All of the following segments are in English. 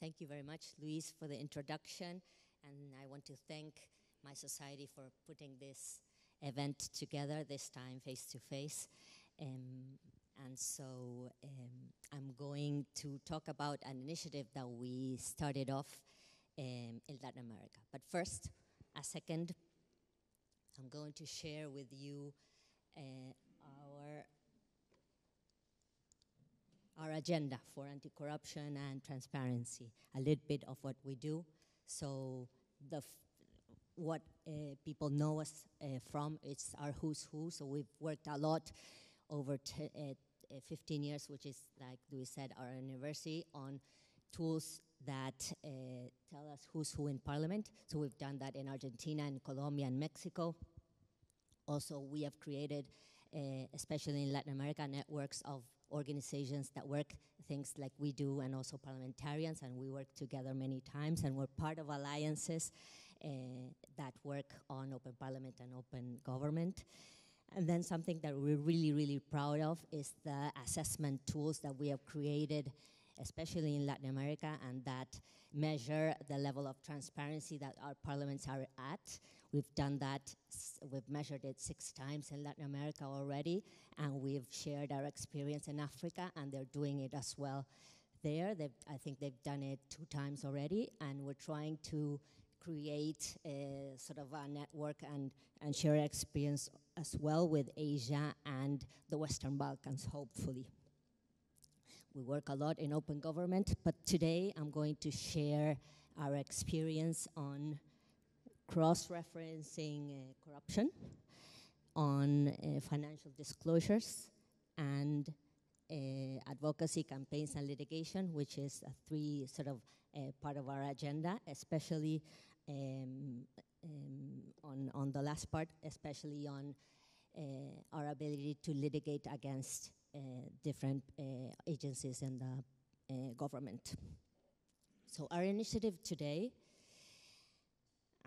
Thank you very much, Luis, for the introduction. And I want to thank mySociety for putting this event together, this time face to face. And so um, I'm going to talk about an initiative that we started off um, in Latin America. But first, a second, I'm going to share with you uh, our our agenda for anti-corruption and transparency, a little bit of what we do. So the what uh, people know us uh, from, it's our who's who. So we've worked a lot over uh, uh, 15 years, which is, like we said, our anniversary, on tools that uh, tell us who's who in parliament. So we've done that in Argentina and Colombia and Mexico. Also, we have created, uh, especially in Latin America, networks of organizations that work things like we do and also parliamentarians and we work together many times and we're part of alliances uh, that work on open parliament and open government. And then something that we're really, really proud of is the assessment tools that we have created, especially in Latin America, and that measure the level of transparency that our parliaments are at. We've done that, we've measured it six times in Latin America already, and we've shared our experience in Africa, and they're doing it as well there. They've, I think they've done it two times already, and we're trying to create a, sort of a network and, and share experience as well with Asia and the Western Balkans, hopefully. We work a lot in open government, but today I'm going to share our experience on cross-referencing uh, corruption, on uh, financial disclosures, and uh, advocacy campaigns and litigation, which is a three sort of part of our agenda, especially um, um, on, on the last part, especially on uh, our ability to litigate against uh, different uh, agencies in the government. So our initiative today,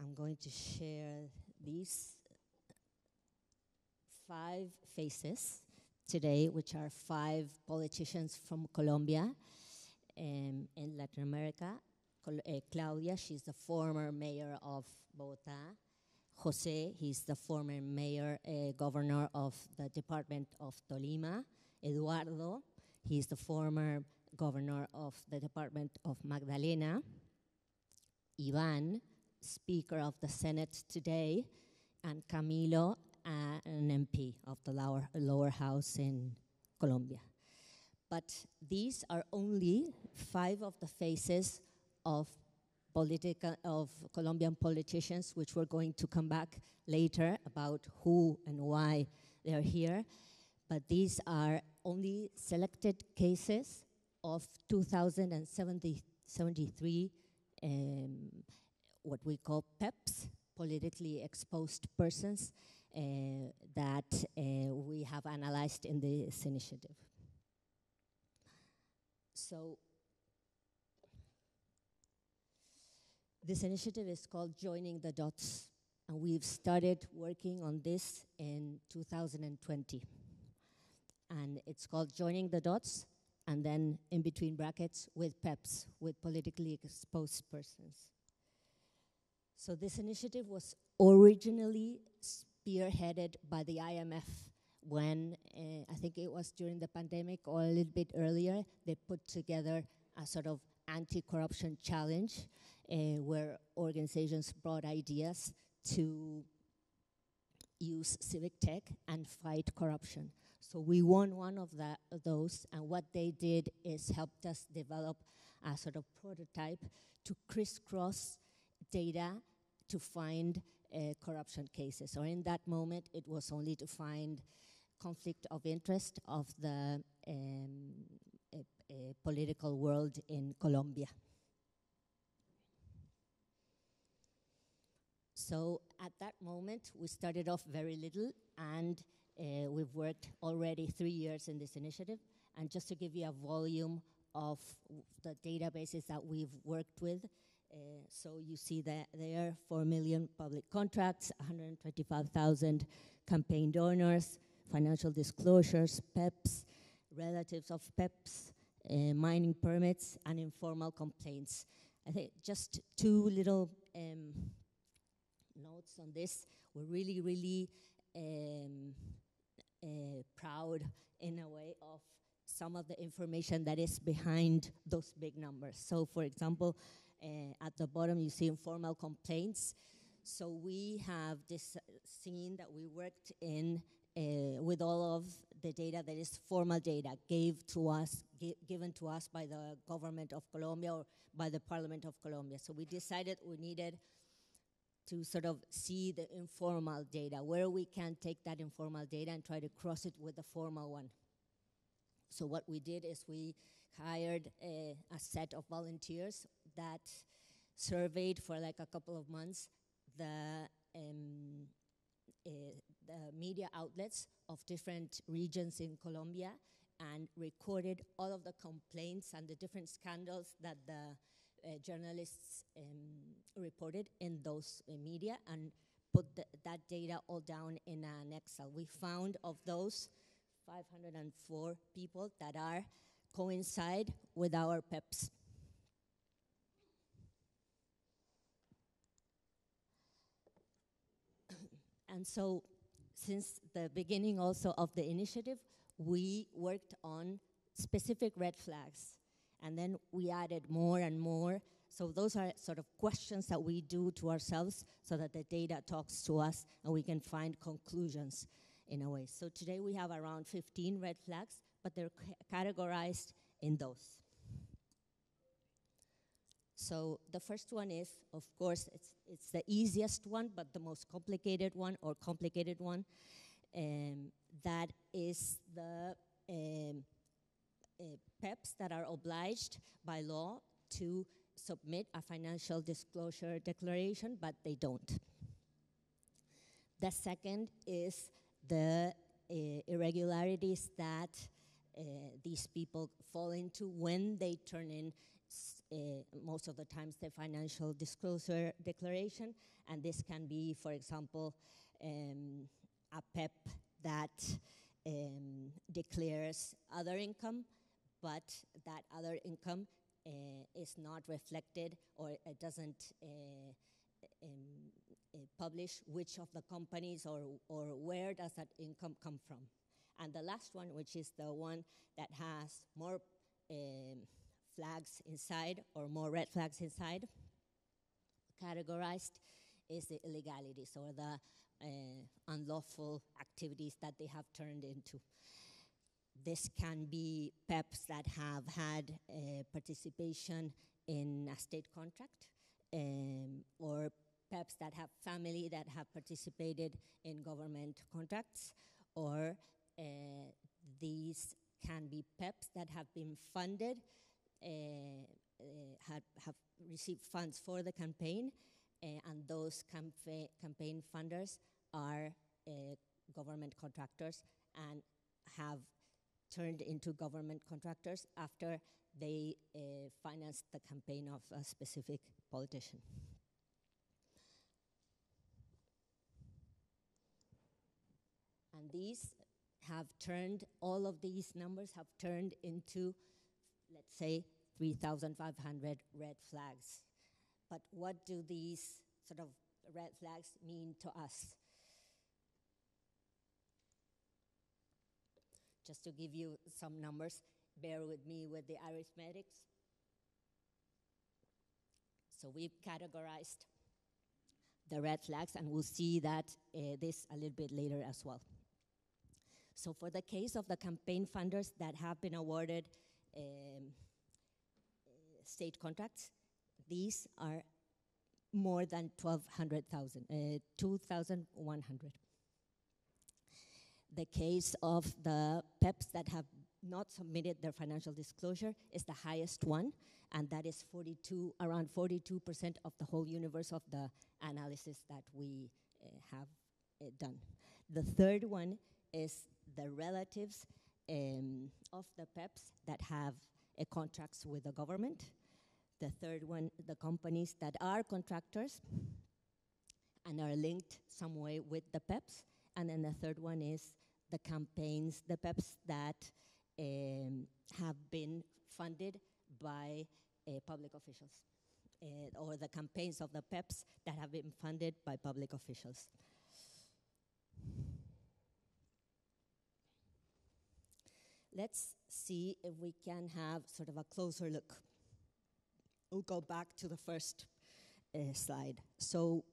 I'm going to share these five faces today, which are five politicians from Colombia um, in Latin America. Col uh, Claudia, she's the former mayor of Bogota. Jose, he's the former mayor, uh, governor of the Department of Tolima. Eduardo, he's the former governor of the Department of Magdalena. Ivan, Speaker of the Senate today, and Camilo, uh, an MP of the lower, lower house in Colombia. But these are only five of the faces of political of Colombian politicians, which we're going to come back later about who and why they're here. But these are only selected cases of 2,073 um, what we call PEPs, politically exposed persons, uh, that uh, we have analyzed in this initiative. So this initiative is called Joining the Dots, and we've started working on this in 2020. And it's called Joining the Dots, and then in between brackets with PEPs, with politically exposed persons. So this initiative was originally spearheaded by the IMF when uh, I think it was during the pandemic or a little bit earlier, they put together a sort of anti-corruption challenge uh, where organizations brought ideas to use civic tech and fight corruption. So we won one of the, those, and what they did is helped us develop a sort of prototype to crisscross data to find uh, corruption cases. Or in that moment, it was only to find conflict of interest of the um, political world in Colombia. So at that moment, we started off very little, and uh, we've worked already three years in this initiative. And just to give you a volume of the databases that we've worked with, so you see that there, 4 million public contracts, 125,000 campaign donors, financial disclosures, PEPs, relatives of PEPs, uh, mining permits, and informal complaints. I think just two little um, notes on this. We're really, really um, uh, proud in a way of some of the information that is behind those big numbers. So, for example, uh, at the bottom you see informal complaints. So we have this scene that we worked in uh, with all of the data that is formal data gave to us, gi given to us by the government of Colombia or by the Parliament of Colombia. So we decided we needed to sort of see the informal data, where we can take that informal data and try to cross it with the formal one. So what we did is we hired a, a set of volunteers that surveyed for like a couple of months the um, uh, the media outlets of different regions in Colombia and recorded all of the complaints and the different scandals that the uh, journalists um, reported in those uh, media and put the, that data all down in an Excel. We found of those 504 people that are coincide with our PEPs. And so since the beginning also of the initiative, we worked on specific red flags. And then we added more and more. So those are sort of questions that we do to ourselves so that the data talks to us and we can find conclusions in a way. So today we have around 15 red flags, but they're categorized in those. So the first one is, of course, it's, it's the easiest one, but the most complicated one or complicated one. Um, that is the um, uh, PEPs that are obliged by law to submit a financial disclosure declaration, but they don't. The second is the uh, irregularities that uh, these people fall into when they turn in uh, most of the times the financial disclosure declaration, and this can be, for example, um, a PEP that um, declares other income, but that other income uh, is not reflected or it doesn't uh, um, uh, publish which of the companies or, or where does that income come from. And the last one, which is the one that has more um, flags inside or more red flags inside, categorized is the illegalities or the uh, unlawful activities that they have turned into. This can be PEPs that have had uh, participation in a state contract um, or PEPs that have family that have participated in government contracts or uh, these can be PEPs that have been funded uh, uh, have received funds for the campaign, uh, and those campaign funders are government contractors and have turned into government contractors after they uh, financed the campaign of a specific politician. And these have turned, all of these numbers have turned into let's say 3,500 red flags. But what do these sort of red flags mean to us? Just to give you some numbers, bear with me with the arithmetics. So we've categorized the red flags, and we'll see that uh, this a little bit later as well. So for the case of the campaign funders that have been awarded um, state contracts. These are more than 1,200,000, uh, 2,100. The case of the PEPs that have not submitted their financial disclosure is the highest one, and that is 42, around 42% of the whole universe of the analysis that we uh, have uh, done. The third one is the relatives um, of the PEPs that have uh, contracts with the government. The third one, the companies that are contractors and are linked some way with the PEPs. And then the third one is the campaigns, the PEPs that um, have been funded by uh, public officials, uh, or the campaigns of the PEPs that have been funded by public officials. Let's see if we can have sort of a closer look. We'll go back to the first uh, slide. So,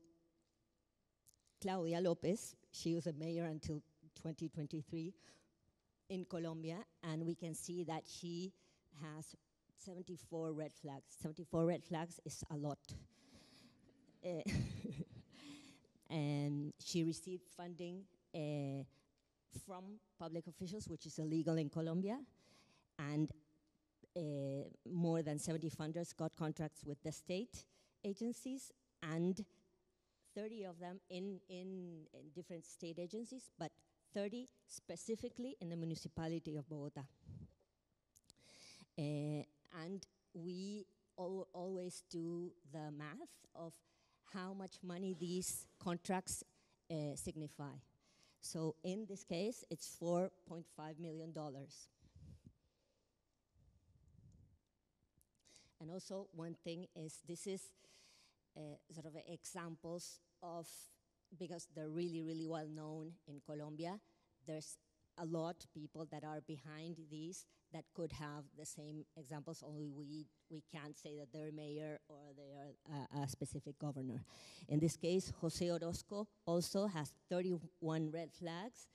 Claudia Lopez, she was a mayor until 2023 in Colombia, and we can see that she has 74 red flags. 74 red flags is a lot. Uh, and she received funding uh, from public officials, which is illegal in Colombia, and uh, more than 70 funders got contracts with the state agencies and 30 of them in, in, in different state agencies, but 30 specifically in the municipality of Bogota. Uh, and we al always do the math of how much money these contracts uh, signify. So in this case, it's $4.5 million. And also, one thing is this is uh, sort of examples of, because they're really, really well known in Colombia, there's a lot of people that are behind these that could have the same examples, only we, we can't say that they're mayor or they are a, a specific governor. In this case, Jose Orozco also has 31 red flags,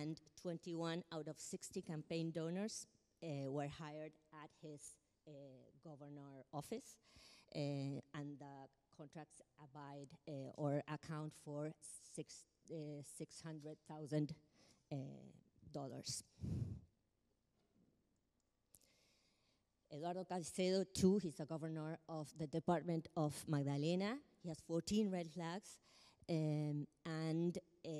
and 21 out of 60 campaign donors uh, were hired at his uh, governor office, uh, and the contracts abide or account for six, uh, 600,000 uh, dollars. Eduardo Caicedo, too, he's the governor of the Department of Magdalena. He has 14 red flags. Um, and uh,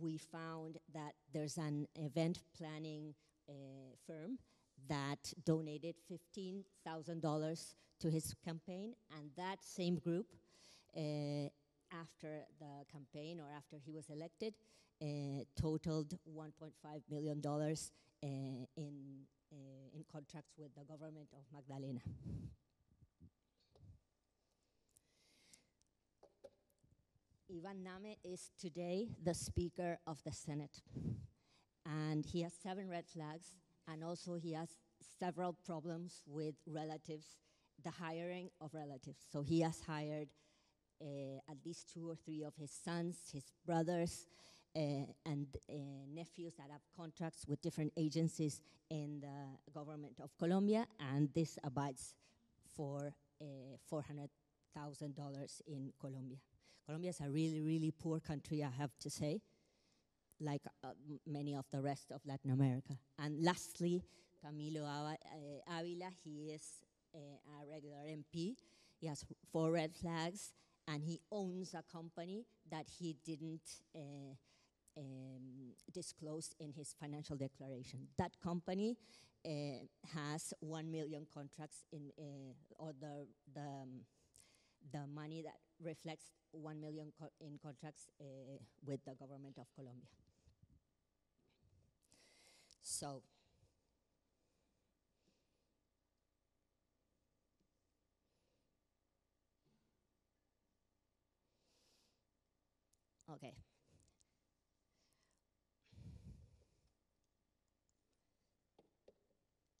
we found that there's an event planning uh, firm that donated $15,000 to his campaign, and that same group, uh, after the campaign or after he was elected, uh, totaled $1.5 million uh, in, in contracts with the government of Magdalena. Ivan Name is today the Speaker of the Senate. And he has seven red flags, and also he has several problems with relatives, the hiring of relatives. So he has hired uh, at least two or three of his sons, his brothers, and uh, nephews that have contracts with different agencies in the government of Colombia, and this abides for uh, $400,000 in Colombia. Colombia is a really, really poor country, I have to say, like uh, many of the rest of Latin America. And lastly, Camilo uh, Avila, he is uh, a regular MP. He has four red flags, and he owns a company that he didn't uh, um, disclosed in his financial declaration. That company uh, has one million contracts in, uh, or the, the, um, the money that reflects one million co in contracts uh, with the government of Colombia. So, okay.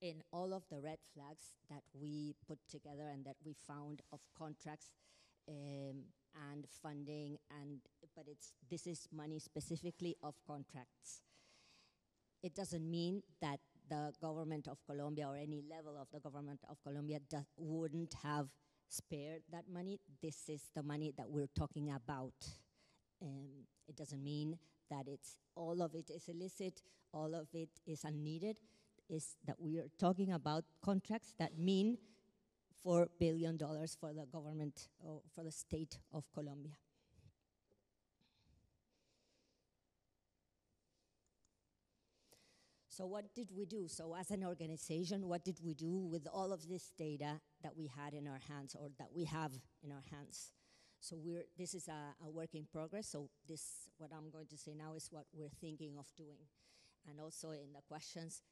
In all of the red flags that we put together and that we found of contracts um, and funding and but it's this is money specifically of contracts it doesn't mean that the government of Colombia or any level of the government of Colombia wouldn't have spared that money. This is the money that we're talking about. Um, it doesn't mean that it's all of it is illicit, all of it is unneeded is that we are talking about contracts that mean $4 billion for the government or for the state of Colombia. So what did we do? So as an organization, what did we do with all of this data that we had in our hands or that we have in our hands? So we're, this is a, a work in progress. So this, what I'm going to say now is what we're thinking of doing. And also in the questions,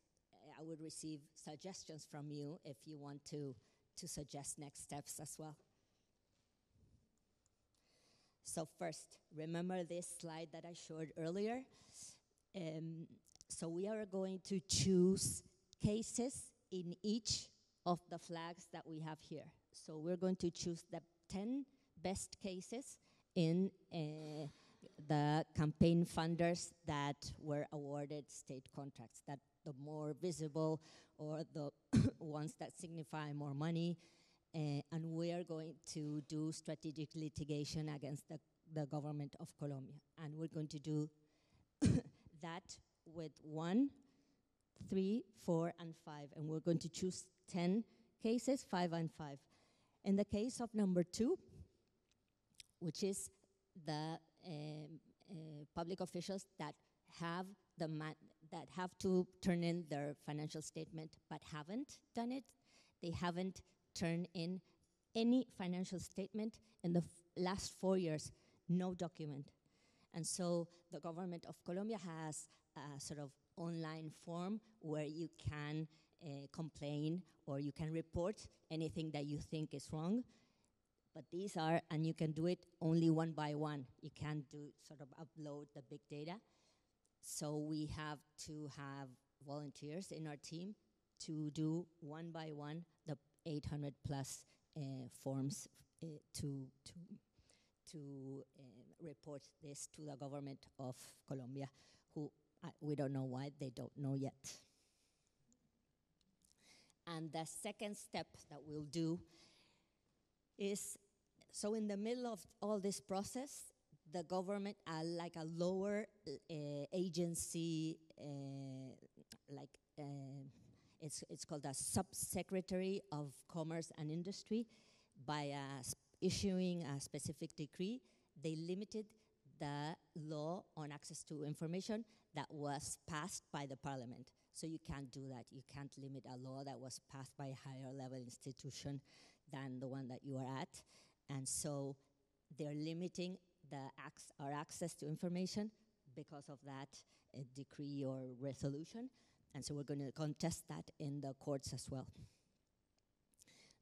I would receive suggestions from you if you want to, to suggest next steps as well. So first, remember this slide that I showed earlier? Um, so we are going to choose cases in each of the flags that we have here. So we're going to choose the 10 best cases in uh, the campaign funders that were awarded state contracts, that the more visible or the ones that signify more money. Uh, and we are going to do strategic litigation against the, the government of Colombia. And we're going to do that with one, three, four, and five. And we're going to choose 10 cases, five and five. In the case of number two, which is the um, uh, public officials that have the that have to turn in their financial statement but haven't done it. They haven't turned in any financial statement in the last four years, no document. And so the government of Colombia has a sort of online form where you can uh, complain or you can report anything that you think is wrong. But these are, and you can do it only one by one. You can't do sort of upload the big data. So we have to have volunteers in our team to do one by one the 800 plus uh, forms uh, to to to uh, report this to the government of Colombia, who we don't know why they don't know yet. And the second step that we'll do is so in the middle of all this process, the government, uh, like a lower uh, agency, uh, like uh, it's, it's called a subsecretary of commerce and industry, by issuing a specific decree, they limited the law on access to information that was passed by the parliament. So you can't do that. You can't limit a law that was passed by a higher level institution than the one that you are at. And so they're limiting the ac our access to information because of that uh, decree or resolution. And so we're going to contest that in the courts as well.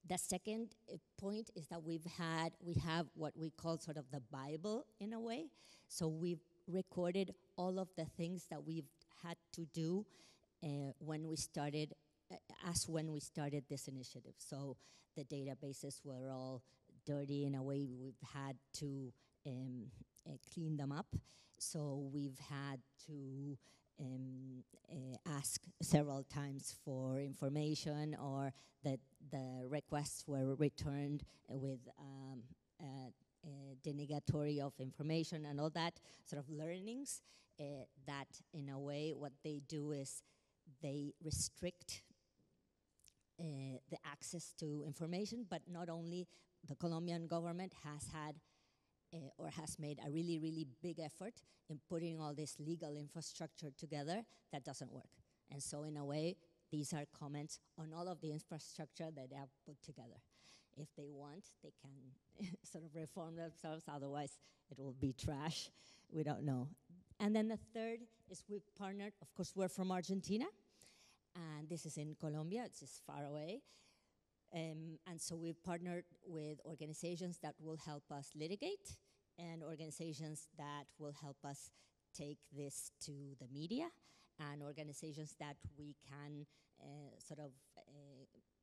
The second uh, point is that we've had, we have what we call sort of the Bible in a way. So we've recorded all of the things that we've had to do uh, when we started, uh, as when we started this initiative. So the databases were all dirty in a way. We've had to um, uh, clean them up. So we've had to um, uh, ask several times for information or that the requests were returned with um, denegatory of information and all that sort of learnings uh, that in a way what they do is they restrict uh, the access to information, but not only the Colombian government has had uh, or has made a really, really big effort in putting all this legal infrastructure together that doesn't work. And so, in a way, these are comments on all of the infrastructure that they have put together. If they want, they can sort of reform themselves, otherwise, it will be trash. We don't know. And then the third is we've partnered, of course, we're from Argentina, and this is in Colombia, it's just far away. Um, and so we've partnered with organizations that will help us litigate and organizations that will help us take this to the media and organizations that we can uh, sort of uh,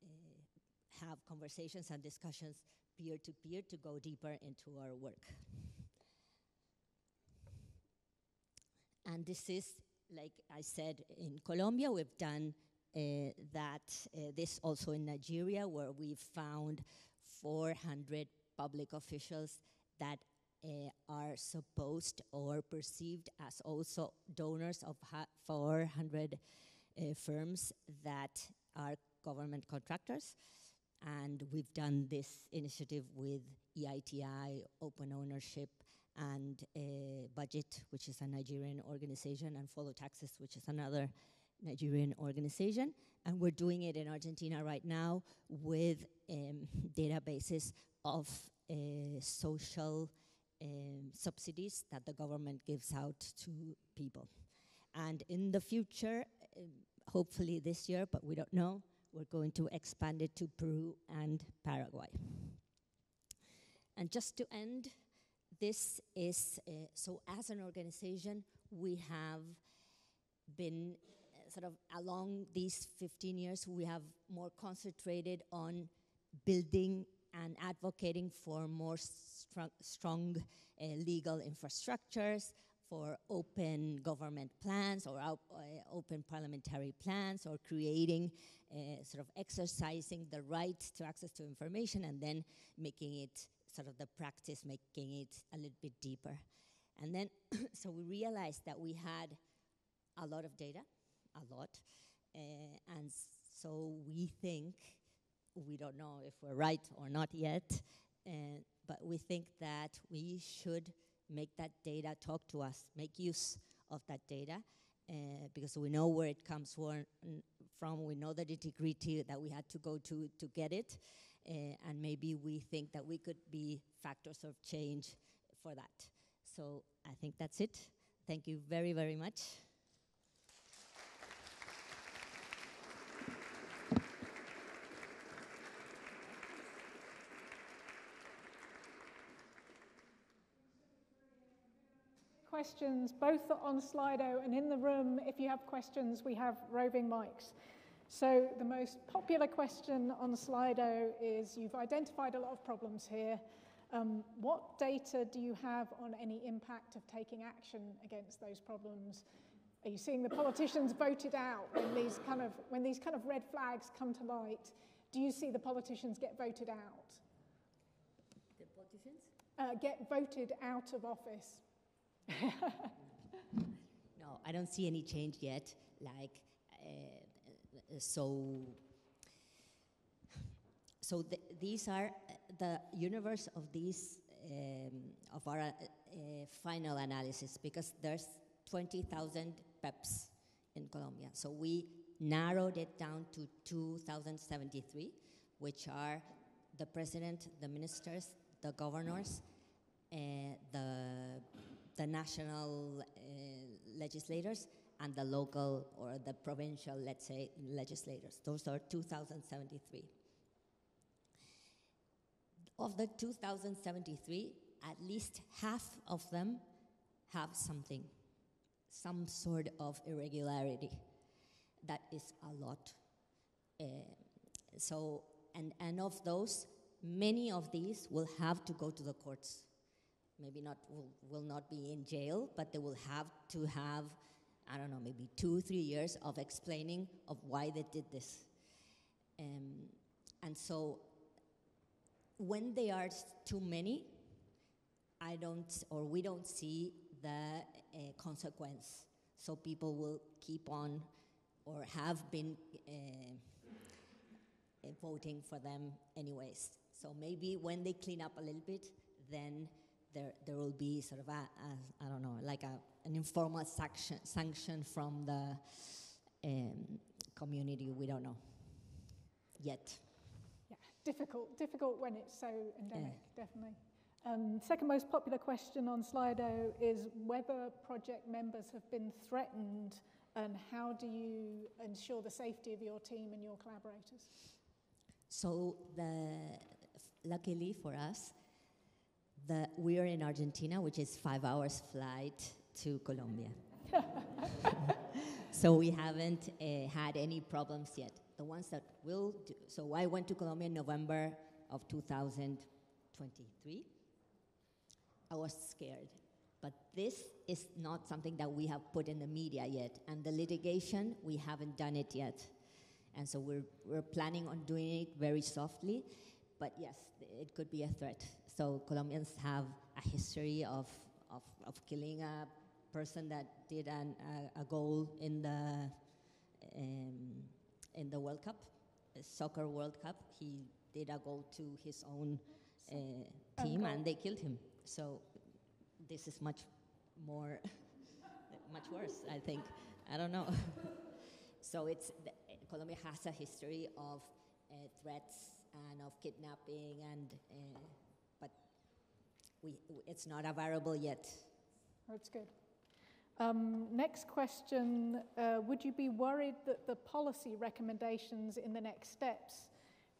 uh, have conversations and discussions peer to peer to go deeper into our work. And this is, like I said, in Colombia, we've done that, uh, this also in Nigeria, where we found 400 public officials that uh, are supposed or perceived as also donors of 400 uh, firms that are government contractors. And we've done this initiative with EITI, Open Ownership, and uh, BudgIT, which is a Nigerian organization, and Follow Taxes, which is another Nigerian organization. And we're doing it in Argentina right now with um, databases of uh, social um, subsidies that the government gives out to people. And in the future, um, hopefully this year, but we don't know. We're going to expand it to Peru and Paraguay. And just to end, this is uh, so as an organization, we have been sort of along these 15 years, we have more concentrated on building and advocating for more strong, strong uh, legal infrastructures, for open government plans or uh, open parliamentary plans or creating, uh, sort of exercising the right to access to information and then making it sort of the practice, making it a little bit deeper. And then, so we realized that we had a lot of data, a lot, uh, and so we think, we don't know if we're right or not yet, uh, but we think that we should make that data talk to us, make use of that data, uh, because we know where it comes from, we know the nitty that we had to go to to get it, and maybe we think that we could be factors of change for that. So I think that's it. Thank you very, very much. Questions both on Slido and in the room. If you have questions, we have roving mics. So the most popular question on Slido is you've identified a lot of problems here. Um, what data do you have on any impact of taking action against those problems? Are you seeing the politicians voted out when these kind of when these kind of red flags come to light? Do you see the politicians get voted out? The politicians? Uh, get voted out of office. no, I don't see any change yet. Like, uh, so, so the, these are the universe of these um, of our uh, final analysis because there's 20,000 PEPs in Colombia. So we narrowed it down to 2,073, which are the president, the ministers, the governors, uh, the the national uh, legislators and the local or the provincial, let's say, legislators. Those are 2,073. Of the 2,073, at least half of them have something, some sort of irregularity. That is a lot. Uh, so, and, and of those, many of these will have to go to the courts maybe not will, will not be in jail, but they will have to have, I don't know, maybe two, three years of explaining of why they did this. Um, and so when they are too many, I don't, or we don't see the uh, consequence. So people will keep on or have been uh, voting for them anyways. So maybe when they clean up a little bit, then there, there will be sort of a, a I don't know, like a, an informal sanction, sanction from the um, community. We don't know yet. Yeah, difficult, difficult when it's so endemic, yeah. definitely. Um, second most popular question on Slido is whether project members have been threatened and how do you ensure the safety of your team and your collaborators? So the, luckily for us, the, we are in Argentina, which is five hours flight to Colombia. so we haven't uh, had any problems yet. The ones that will do, so I went to Colombia in November of 2023. I was scared. But this is not something that we have put in the media yet. And the litigation, we haven't done it yet. And so we're, we're planning on doing it very softly. But yes, it could be a threat. So Colombians have a history of, of, of killing a person that did an, a, a, goal in the, um, in the World Cup, soccer World Cup. He did a goal to his own uh, team and they killed him. So this is much more, much worse, I think. I don't know. so it's, the, Colombia has a history of uh, threats and of kidnapping and uh, we, it's not available yet. That's good. Um, next question uh, Would you be worried that the policy recommendations in the next steps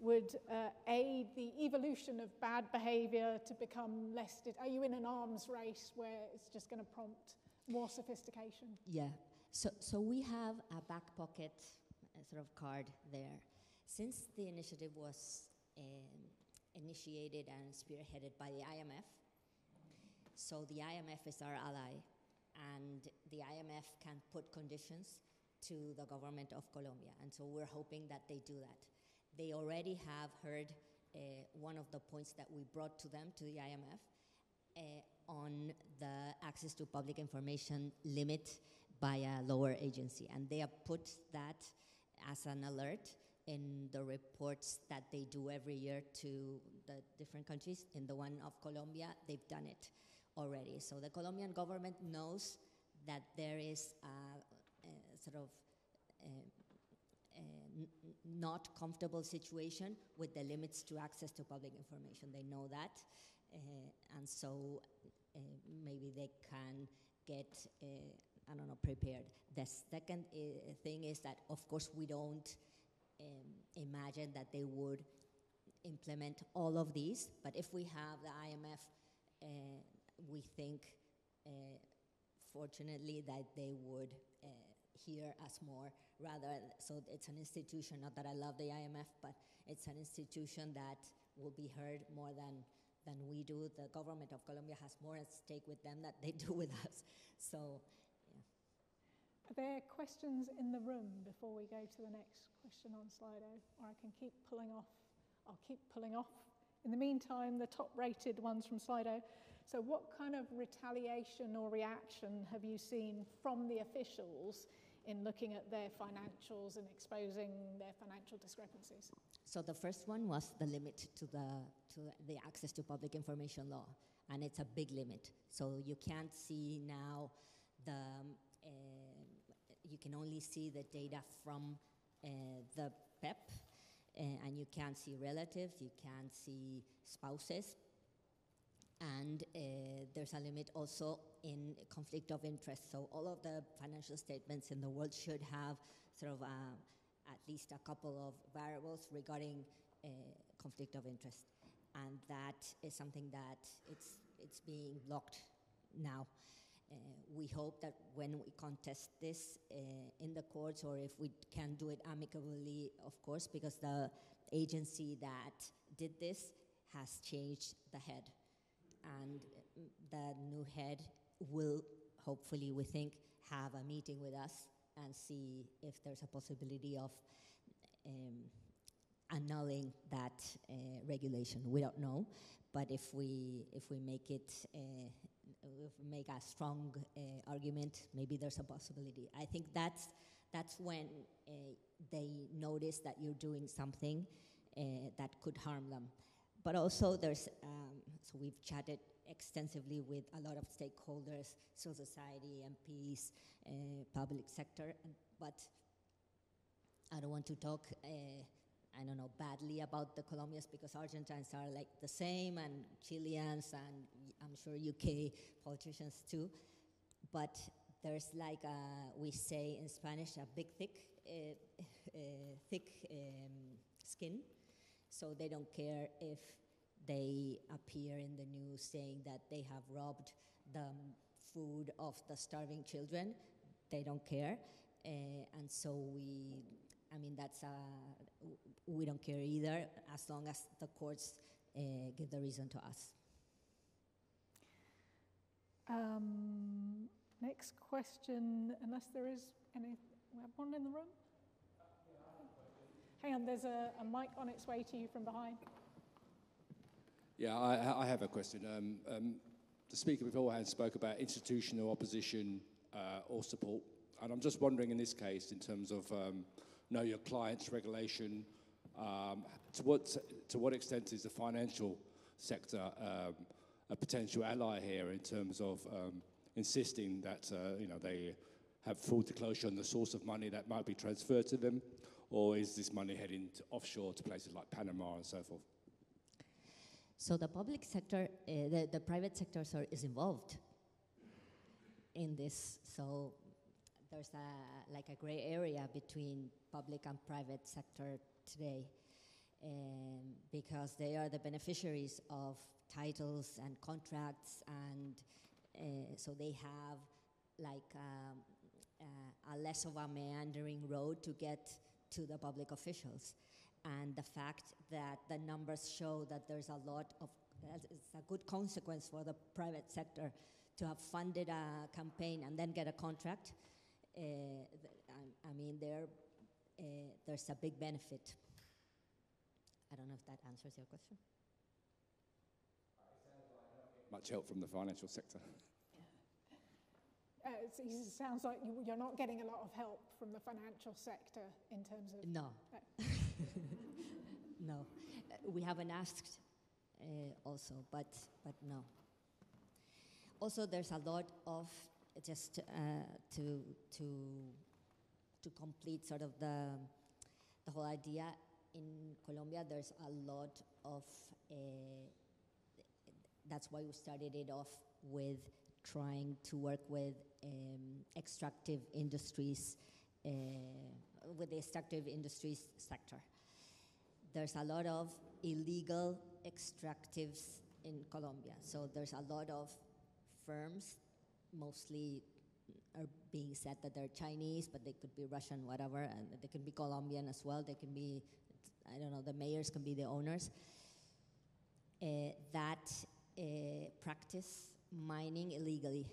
would uh, aid the evolution of bad behavior to become less? Are you in an arms race where it's just going to prompt more sophistication? Yeah. So, so we have a back pocket sort of card there. Since the initiative was um, initiated and spearheaded by the IMF, so the IMF is our ally, and the IMF can put conditions to the government of Colombia, and so we're hoping that they do that. They already have heard uh, one of the points that we brought to them, to the IMF, uh, on the access to public information limit by a lower agency. And they have put that as an alert in the reports that they do every year to the different countries. In the one of Colombia, they've done it already. So the Colombian government knows that there is a, a sort of n- not comfortable situation with the limits to access to public information. They know that, uh, and so uh, maybe they can get, uh, I don't know, prepared. The second thing is that, of course, we don't um, imagine that they would implement all of these, but if we have the IMF, uh, we think, uh, fortunately, that they would uh, hear us more rather so it's an institution not that i love the imf but it's an institution that will be heard more than than we do. The government of colombia has more at stake with them than they do with us. So Are there questions in the room before we go to the next question on Slido? Or I can keep pulling off. I'll keep pulling off. In the meantime, the top rated ones from Slido. So, what kind of retaliation or reaction have you seen from the officials in looking at their financials and exposing their financial discrepancies? so the first one was the limit to the to the access to public information law and it's a big limit so you can't see now the um, uh, you can only see the data from uh, the pep uh, and you can't see relatives you can't see spouses and uh, there's a limit also in conflict of interest. So all of the financial statements in the world should have sort of uh, at least a couple of variables regarding uh, conflict of interest, and that is something that it's it's being blocked now. Uh, we hope that when we contest this uh, in the courts, or if we can do it amicably, of course, because the agency that did this has changed the head. And the new head will hopefully we think have a meeting with us and see if there's a possibility of um, annulling that uh, regulation. We don't know but if we if we make it uh, make a strong uh, argument. Maybe there's a possibility. I think that's that's when uh, they notice that you're doing something uh, that could harm them. But also there's um, so we've chatted extensively with a lot of stakeholders civil society mps uh, public sector but i don't want to talk uh, i don't know badly about the colombians because argentines are like the same and chileans and i'm sure uk politicians too but there's like a, we say in spanish a big thick uh, uh, thick um, skin so they don't care if they appear in the news saying that they have robbed the food of the starving children. They don't care. Uh, and so we, I mean, that's a, we don't care either as long as the courts uh, give the reason to us. Um, next question, unless there is any, we have one in the room? Hang on, there's a, a mic on its way to you from behind. Yeah, I, I have a question. Um, um, the speaker beforehand spoke about institutional opposition uh, or support, and I'm just wondering in this case, in terms of um, know your clients regulation, um, to what to what extent is the financial sector um, a potential ally here in terms of um, insisting that uh, you know they have full disclosure on the source of money that might be transferred to them, or is this money heading to offshore to places like Panama and so forth? So the public sector, uh, the, the private sector sorry, is involved. in this. So there's a, like a gray area between public and private sector today um, because they are the beneficiaries of titles and contracts and uh, so they have like um, uh, a less of a meandering road to get to the public officials. And the fact that the numbers show that there's a lot of, it's a good consequence for the private sector to have funded a campaign and then get a contract. Uh, I, I, mean, there, uh, there's a big benefit. I don't know if that answers your question. Much help from the financial sector. Uh, it sounds like you, are not getting a lot of help from the financial sector in terms of. No. Uh, no. Uh, we haven't asked uh, also, but, but no. Also, there's a lot of, just uh, to, to, to complete sort of the, the whole idea, in Colombia, there's a lot of, uh, that's why we started it off with trying to work with um, extractive industries, uh, with the extractive industries sector. There's a lot of illegal extractives in Colombia. So there's a lot of firms, mostly are being said that they're Chinese, but they could be Russian, whatever, and they can be Colombian as well. They can be, I don't know, the mayors can be the owners. Uh, that uh, practice mining illegally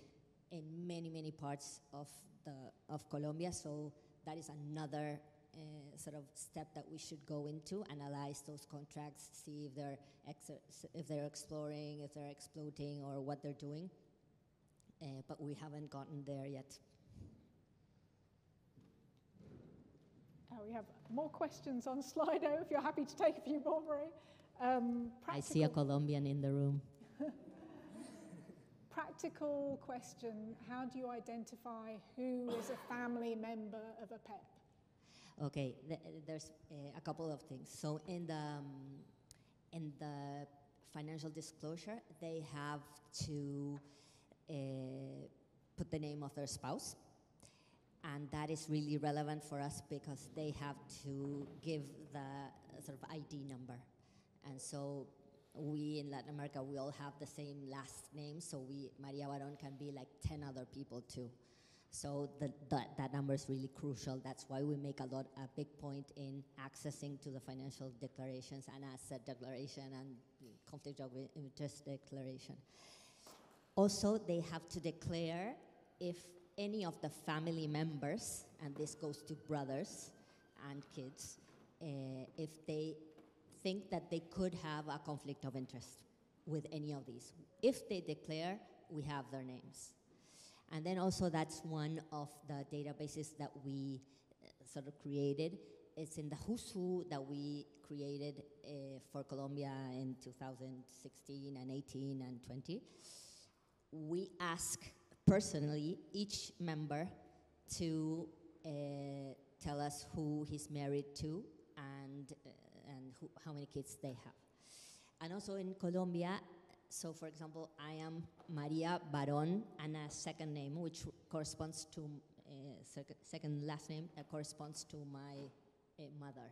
in many, many parts of, the, of Colombia. So that is another uh, sort of step that we should go into, analyze those contracts, see if they're, if they're exploring, if they're exploiting, or what they're doing. Uh, but we haven't gotten there yet. Uh, we have more questions on Slido if you're happy to take a few more, Marie. Um, I see a Colombian in the room practical question how do you identify who is a family member of a PEP? Okay, th- there's uh, a couple of things. So in the um, in the financial disclosure, they have to uh, put the name of their spouse, and that is really relevant for us because they have to give the sort of ID number, and so we in Latin America, we all have the same last name, so we Maria Baron can be like 10 other people too. So the, the, that number is really crucial. That's why we make a lot a big point in accessing to the financial declarations and asset declaration and conflict of interest declaration. Also, they have to declare if any of the family members, and this goes to brothers and kids, uh, if they think that they could have a conflict of interest with any of these. If they declare, we have their names. And then also, that's one of the databases that we uh, sort of created. It's in the Who's Who that we created uh, for Colombia in 2016 and 18 and 20. We ask personally each member to uh, tell us who he's married to and uh, and who, how many kids they have. And also in Colombia, so for example, I am Maria Baron and a second name, which corresponds to uh, second, second last name that corresponds to my uh, mother.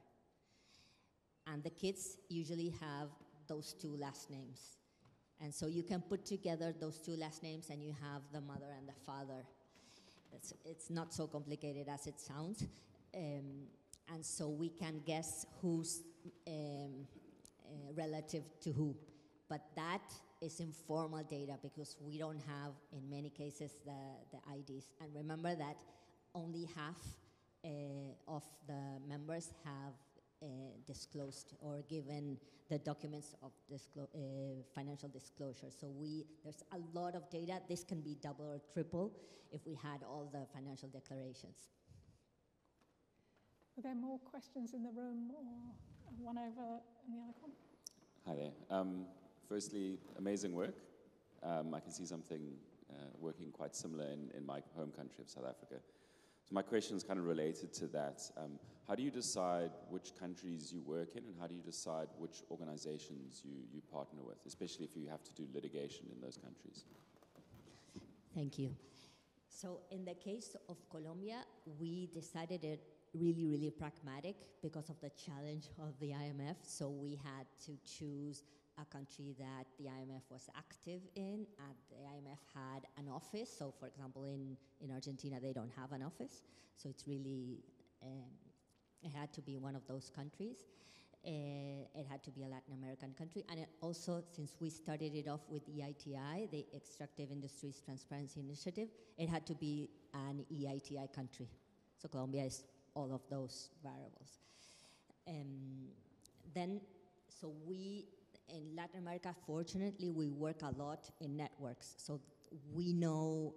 And the kids usually have those two last names. And so you can put together those two last names and you have the mother and the father. It's, it's not so complicated as it sounds. Um, and so we can guess who's um, uh, relative to who. But that is informal data because we don't have, in many cases, the, the IDs. And remember that only half uh, of the members have disclosed or given the documents of disclo- uh, financial disclosure. So we there's a lot of data. This can be double or triple if we had all the financial declarations. Are there more questions in the room or? one over in the other corner. Hi there. Um, firstly, amazing work. Um, I can see something uh, working quite similar in, in my home country of South Africa. So my question is kind of related to that. Um, how do you decide which countries you work in and how do you decide which organizations you, you partner with, especially if you have to do litigation in those countries? Thank you. So in the case of Colombia, we decided it really, really pragmatic because of the challenge of the IMF. So we had to choose a country that the IMF was active in, the IMF had an office. So, for example, in, in Argentina, they don't have an office. So it's really, um, it had to be one of those countries. Uh, it had to be a Latin American country. And also, since we started it off with EITI, the Extractive Industries Transparency Initiative, it had to be an EITI country. So Colombia is all of those variables. Um, then, so we, in Latin America, fortunately, we work a lot in networks. So we know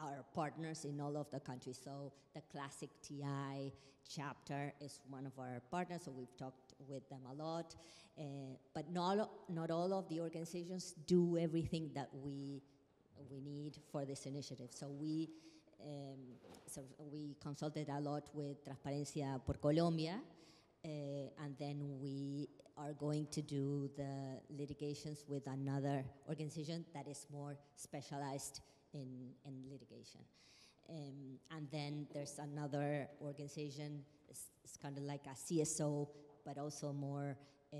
our partners in all of the countries. So the classic TI chapter is one of our partners, so we've talked with them a lot. Uh, but not, not all of the organizations do everything that we, we need for this initiative. So we, um, so we consulted a lot with Transparencia por Colombia, uh, and then we are going to do the litigations with another organization that is more specialized in, in litigation. Um, and then there's another organization, it's, it's kind of like a CSO, but also more uh,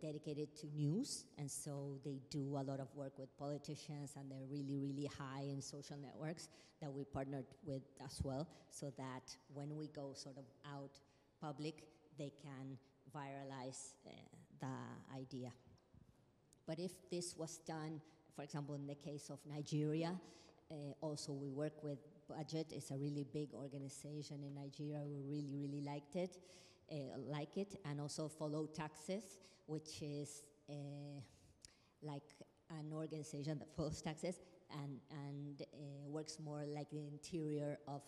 dedicated to news. And so they do a lot of work with politicians, and they're really, really high in social networks that we partnered with as well, so that when we go sort of out public, they can viralize uh, the idea. But if this was done for example, in the case of Nigeria, uh, also we work with BudgIT. It's a really big organization in Nigeria. We really, really liked it, uh, like it, and also Follow Taxes, which is like an organization that follows taxes and and works more like the interior of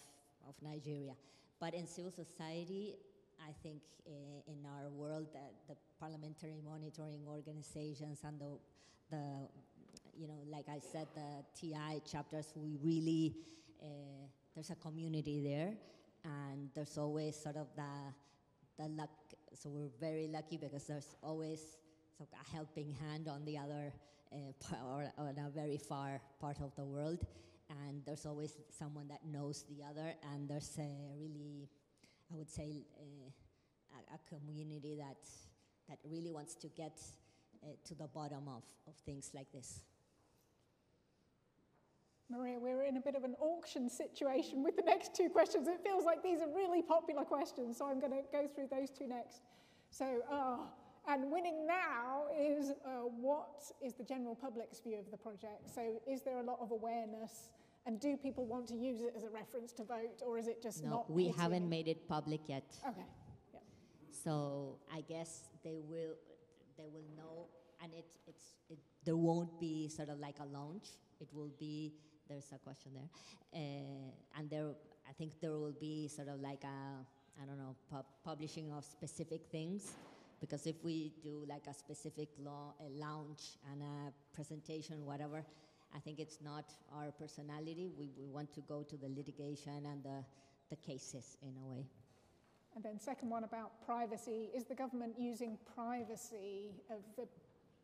of Nigeria. But in civil society, I think uh, in our world, that the parliamentary monitoring organizations and the the you know, like I said, the TI chapters, we really, uh, there's a community there, and there's always sort of the, the luck. So we're very lucky because there's always a helping hand on the other, uh, or on a very far part of the world, and there's always someone that knows the other, and there's a really, I would say, uh, a, a community that that really wants to get uh, to the bottom of, of things like this. Maria, we're in a bit of an auction situation with the next two questions. It feels like these are really popular questions, so I'm going to go through those two next. So, uh, and winning now is uh, what is the general public's view of the project? So, is there a lot of awareness? And do people want to use it as a reference to vote, or is it just no, not? we haven't made it public yet. Okay. Yep. So I guess they will, they will know, and it, it's, it, there won't be sort of like a launch. It will be there's a question there. Uh, and there, I think there will be sort of like a, I don't know, pu publishing of specific things. Because if we do like a specific law, a launch and a presentation, whatever, I think it's not our personality. We, we want to go to the litigation and the, the cases in a way. And then second one about privacy. Is the government using privacy of the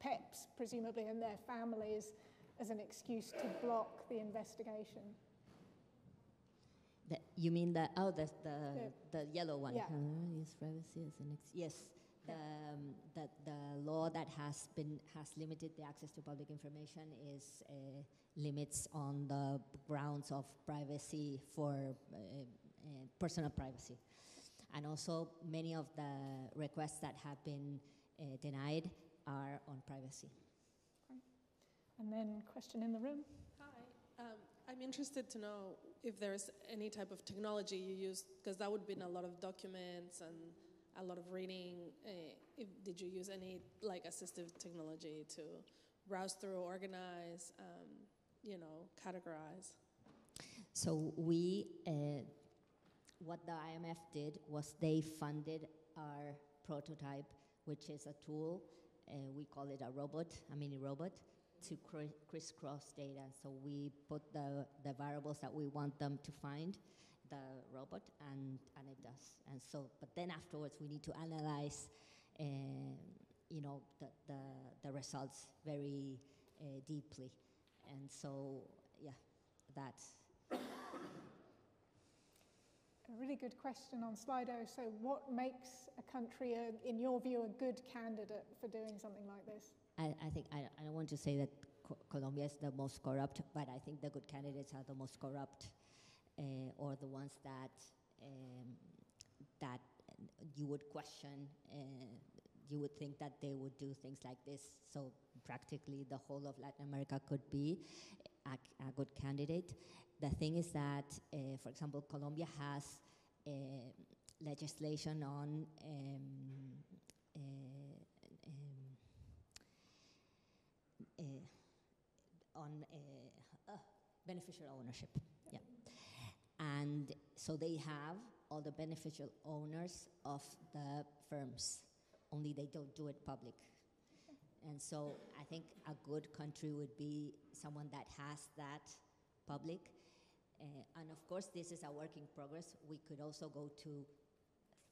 PEPs, presumably, and their families as an excuse to block the investigation. The, you mean the oh the the, the yellow one? Yeah. Uh, yes, privacy as an ex- yes. The, um, the, the law that has been has limited the access to public information is uh, limits on the grounds of privacy for uh, uh, personal privacy, and also many of the requests that have been uh, denied are on privacy. And then question in the room. Hi. Um, I'm interested to know if there's any type of technology you use, because that would be in a lot of documents and a lot of reading. Uh, if, did you use any like assistive technology to browse through, organize, um, you know, categorize? So we, uh, what the IMF did was they funded our prototype, which is a tool. Uh, we call it a robot, a mini robot, to crisscross data. So we put the, the variables that we want them to find, the robot, and, and it does. And so, but then afterwards we need to analyze, uh, you know, the, the, the results very uh, deeply. And so, yeah, that. A really good question on Slido. So, what makes a country, a, in your view, a good candidate for doing something like this? I, I think I, I don't want to say that Co- Colombia is the most corrupt, but I think the good candidates are the most corrupt, uh, or the ones that um, that you would question. Uh, you would think that they would do things like this. So practically, the whole of Latin America could be a, a good candidate. The thing is that, uh, for example, Colombia has uh, legislation on. Um, uh, um, uh, on uh, uh, beneficial ownership. And so they have all the beneficial owners of the firms, only they don't do it public. And so I think a good country would be someone that has that public. Uh, and of course, this is a work in progress. We could also go to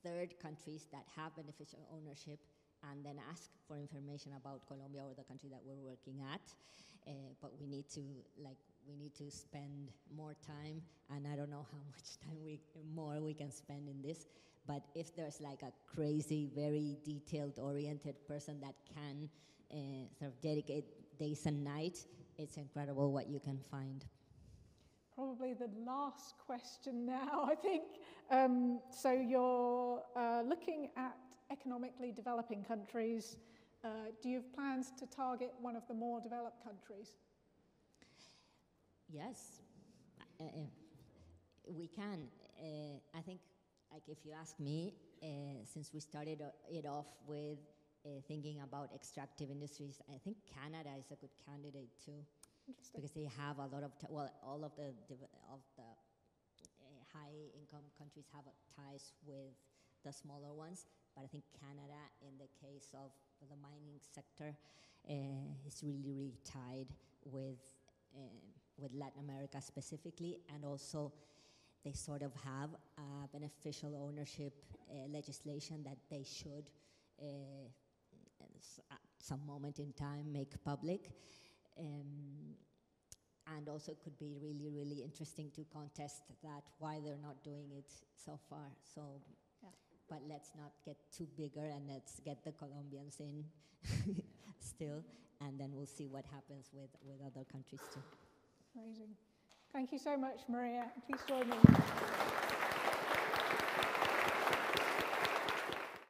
third countries that have beneficial ownership and then ask for information about Colombia or the country that we're working at. Uh, but we need to like we need to spend more time, and I don't know how much time we more we can spend in this. But if there's like a crazy, very detailed oriented person that can uh, sort of dedicate days and nights, it's incredible what you can find. Probably the last question now, I think. Um, so you're uh, looking at economically developing countries. Uh, do you have plans to target one of the more developed countries? Yes, uh, uh, we can. Uh, I think, like, if you ask me, uh, since we started it off with uh, thinking about extractive industries, I think Canada is a good candidate too, because they have a lot of well, all of the of the high-income countries have ties with the smaller ones, but I think Canada, in the case of the mining sector, uh, is really, really tied with uh, with Latin America specifically, and also they sort of have a beneficial ownership uh, legislation that they should, uh, at some moment in time, make public. Um, and also it could be really, really interesting to contest that why they're not doing it so far. So, yeah. but let's not get too bigger and let's get the Colombians in still, and then we'll see what happens with, with other countries too. Amazing. Thank you so much, Maria. Please join me.